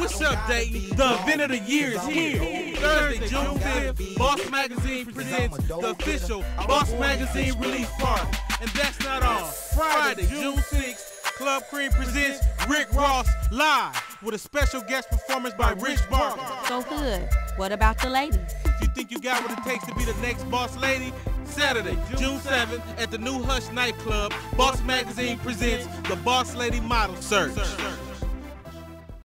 What's up, Dayton? The event of the year is here. Thursday, June 5th, Boss Magazine presents the official Boss Magazine release party. And that's not all. Friday, June 6th, Club Cream presents Rick Ross live with a special guest performance by Rich Barker. So good. What about the ladies? If you think you got what it takes to be the next boss lady, Saturday, June 7th, at the new Hush nightclub, Boss Magazine presents the Boss Lady Model Search.